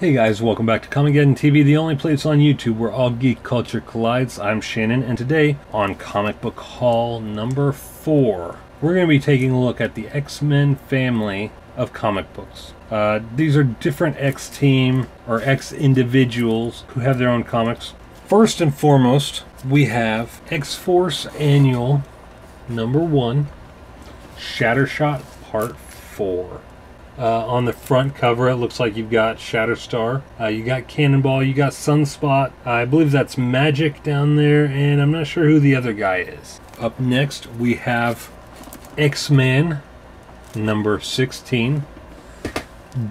Hey guys, welcome back to Comicgeddon TV, the only place on YouTube where all geek culture collides. I'm Shannon, and today on Comic Book Haul number 4, we're going to be taking a look at the X-Men family of comic books. Uh, these are different X-Team or X-individuals who have their own comics. First and foremost, we have X-Force Annual number 1, Shattershot Part 4. Uh, on the front cover, it looks like you've got Shatterstar, uh, you got Cannonball, you got Sunspot. Uh, I believe that's Magic down there, and I'm not sure who the other guy is. Up next, we have X-Man number 16,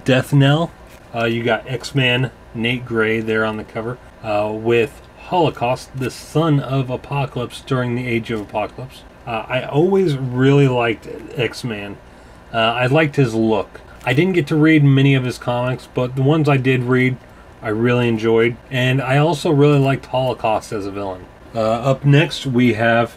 Death Knell. Uh, you got X-Man Nate Gray there on the cover uh, with Holocaust, the son of Apocalypse during the Age of Apocalypse. Uh, I always really liked X-Man. I liked his look. I didn't get to read many of his comics, but the ones I did read, I really enjoyed. And I also really liked Holocaust as a villain. Uh, up next, we have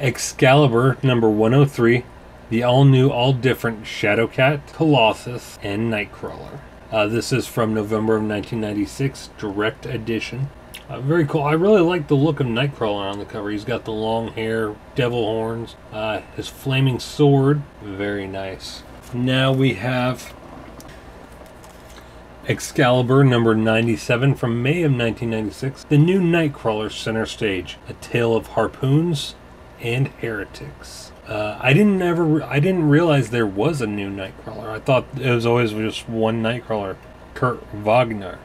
Excalibur number 103, the all new, all different Shadowcat, Colossus, and Nightcrawler. Uh, this is from November of 1996, direct edition. Uh, very cool. I really like the look of Nightcrawler on the cover. He's got the long hair, devil horns, uh, his flaming sword. Very nice. Now we have Excalibur number 97 from May of 1996. The new Nightcrawler center stage. A tale of harpoons and heretics. Uh, I didn't ever. I didn't realize there was a new Nightcrawler. I thought it was always just one Nightcrawler, Kurt Wagner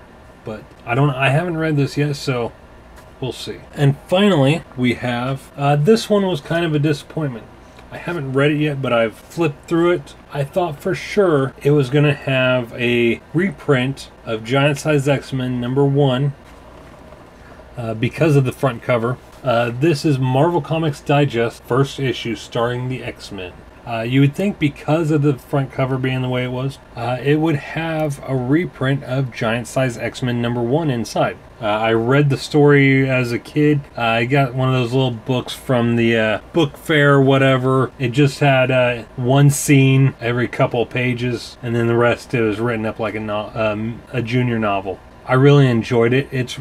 but I don't. I haven't read this yet, so we'll see. And finally, we have uh, this one was kind of a disappointment. I haven't read it yet, but I've flipped through it. I thought for sure it was going to have a reprint of Giant Size X Men number one uh, because of the front cover. Uh, this is Marvel Comics Digest first issue starring the X Men. Uh, you would think because of the front cover being the way it was, uh, it would have a reprint of Giant Size X Men number one inside. Uh, I read the story as a kid. Uh, I got one of those little books from the uh, book fair whatever. It just had uh, one scene every couple pages, and then the rest it was written up like a, no- um, a junior novel. I really enjoyed it. It's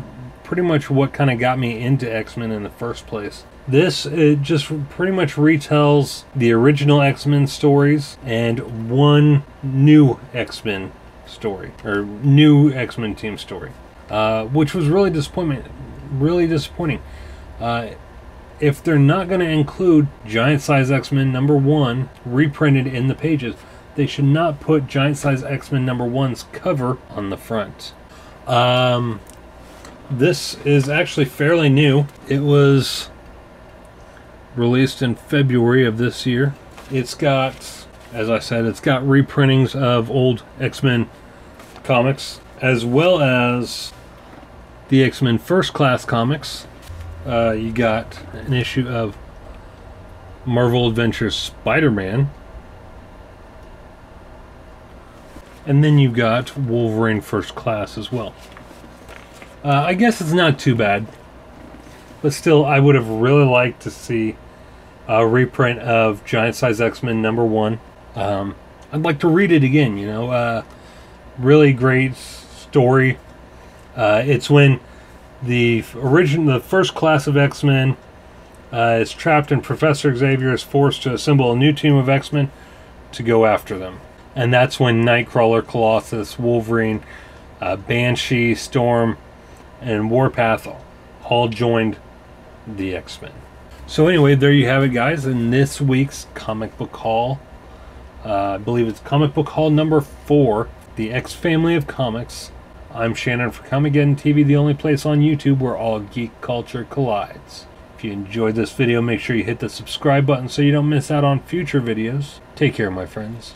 pretty much what kind of got me into X Men in the first place. This it just pretty much retells the original X Men stories and one new X Men story or new X Men team story, uh, which was really disappointment, really disappointing. Uh, if they're not going to include Giant Size X Men number one reprinted in the pages, they should not put Giant Size X Men number one's cover on the front. Um, this is actually fairly new. It was released in February of this year. It's got, as I said, it's got reprintings of old X Men comics, as well as the X Men First Class comics. Uh, you got an issue of Marvel Adventures Spider Man. And then you've got Wolverine First Class as well. Uh, I guess it's not too bad. But still, I would have really liked to see a reprint of Giant Size X Men number one. Um, I'd like to read it again. You know, uh, really great story. Uh, it's when the origin, the first class of X Men uh, is trapped, and Professor Xavier is forced to assemble a new team of X Men to go after them. And that's when Nightcrawler, Colossus, Wolverine, uh, Banshee, Storm, and Warpath all joined the X Men. So anyway, there you have it, guys. In this week's comic book haul, uh, I believe it's comic book haul number four, the X Family of Comics. I'm Shannon for Comicgeddon TV, the only place on YouTube where all geek culture collides. If you enjoyed this video, make sure you hit the subscribe button so you don't miss out on future videos. Take care, my friends.